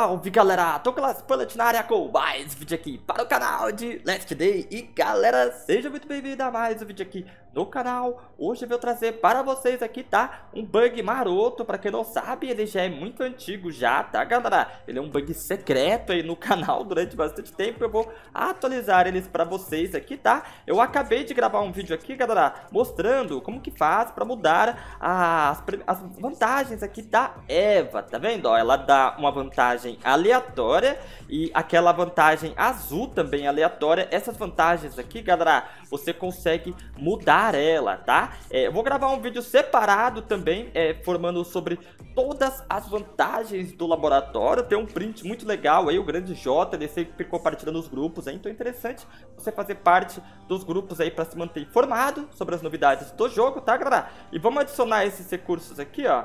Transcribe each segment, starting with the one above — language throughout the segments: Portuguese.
salve galera, Douglas Bullet na área com mais vídeo aqui para o canal de Last Day E galera, seja muito bem-vindo a mais um vídeo aqui no canal Hoje eu vou trazer para vocês aqui, tá? Um bug maroto, para quem não sabe, ele já é muito antigo já, tá galera? Ele é um bug secreto aí no canal durante bastante tempo Eu vou atualizar eles para vocês aqui, tá? Eu acabei de gravar um vídeo aqui, galera, mostrando como que faz para mudar as, as vantagens aqui da Eva, tá vendo? Ó, ela dá uma vantagem aleatória e aquela vantagem azul também aleatória. Essas vantagens aqui, galera, você consegue mudar ela, tá? É, eu vou gravar um vídeo separado também, é, formando sobre todas as vantagens do laboratório. Tem um print muito legal aí, o grande J, ele sempre compartilha nos grupos, hein? então é interessante você fazer parte dos grupos aí para se manter informado sobre as novidades do jogo, tá, galera? E vamos adicionar esses recursos aqui, ó.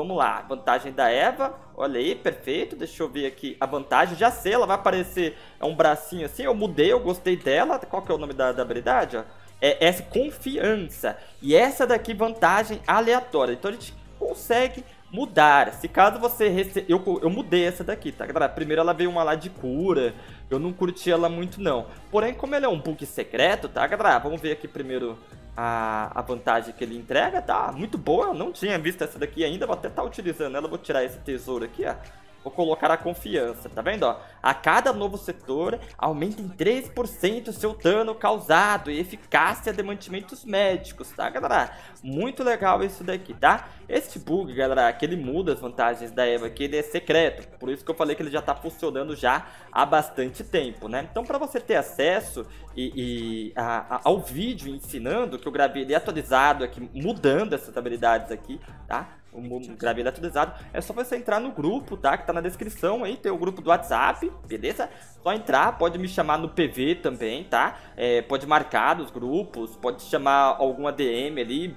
Vamos lá, vantagem da Eva, olha aí, perfeito, deixa eu ver aqui a vantagem, já sei, ela vai aparecer é um bracinho assim, eu mudei, eu gostei dela, qual que é o nome da, da habilidade, ó? É essa confiança, e essa daqui vantagem aleatória, então a gente consegue mudar, se caso você rece... eu, eu mudei essa daqui, tá galera, primeiro ela veio uma lá de cura, eu não curti ela muito não, porém como ele é um bug secreto, tá galera, vamos ver aqui primeiro a, a vantagem que ele entrega, tá muito boa. Eu não tinha visto essa daqui ainda, vou até estar tá utilizando ela. Vou tirar esse tesouro aqui, ó. Vou colocar a confiança, tá vendo? Ó? A cada novo setor aumenta em 3% seu dano causado e eficácia de mantimentos médicos, tá, galera? Muito legal isso daqui, tá? Este bug, galera, que ele muda as vantagens da Eva aqui, ele é secreto. Por isso que eu falei que ele já tá funcionando já há bastante tempo, né? Então, para você ter acesso e, e a, a, ao vídeo ensinando, que eu gravei ele atualizado aqui, mudando essas habilidades aqui, tá? O gravei atualizado, é só você entrar no grupo, tá? Que tá na descrição aí, tem o grupo do WhatsApp, beleza? Só entrar, pode me chamar no PV também, tá? É, pode marcar nos grupos, pode chamar algum ADM ali,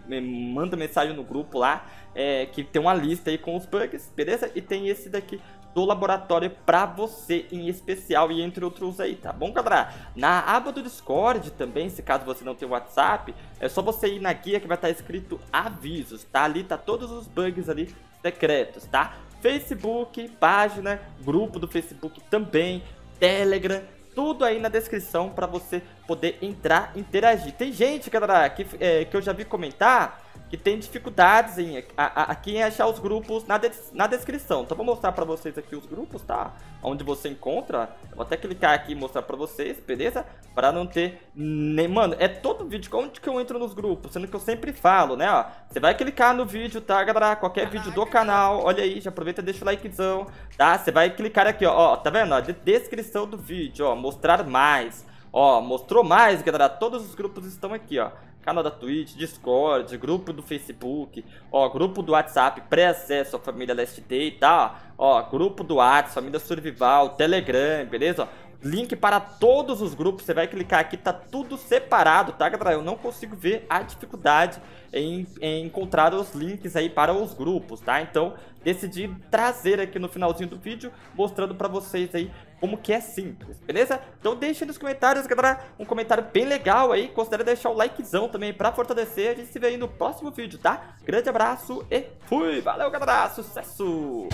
manda mensagem no grupo lá, é, que tem uma lista aí com os bugs, beleza? E tem esse daqui do laboratório pra você em especial e entre outros aí, tá bom, galera? Na aba do Discord também, se caso você não tem WhatsApp, é só você ir na guia que vai estar escrito avisos, tá? Ali tá todos os bugs ali secretos, tá? Facebook, página, grupo do Facebook também, Telegram, tudo aí na descrição para você poder entrar interagir. Tem gente, galera, que, é, que eu já vi comentar que tem dificuldades em, a, a, aqui em achar os grupos na, de, na descrição. Então vou mostrar pra vocês aqui os grupos, tá? Onde você encontra. Eu vou até clicar aqui e mostrar pra vocês, beleza? Pra não ter... Nem, mano, é todo vídeo. Onde que eu entro nos grupos? Sendo que eu sempre falo, né? Ó, você vai clicar no vídeo, tá, galera? Qualquer vídeo do canal. Olha aí, já aproveita e deixa o likezão, tá? Você vai clicar aqui, ó. ó tá vendo? Ó, de descrição do vídeo, ó. Mostrar mais. Ó, mostrou mais, galera. Todos os grupos estão aqui, ó canal da Twitch, Discord, grupo do Facebook, ó, grupo do WhatsApp, pré-acesso à família Last Day, tá? Ó, grupo do WhatsApp, família Survival, Telegram, beleza? Link para todos os grupos, você vai clicar aqui, tá tudo separado, tá, galera? Eu não consigo ver a dificuldade em, em, encontrar os links aí para os grupos, tá? Então, decidi trazer aqui no finalzinho do vídeo, mostrando para vocês aí como que é simples, beleza? Então deixe nos comentários, galera, um comentário bem legal aí, considere deixar o likezão também para fortalecer, a gente se vê aí no próximo vídeo, tá? Grande abraço e fui! Valeu, galera! Sucesso!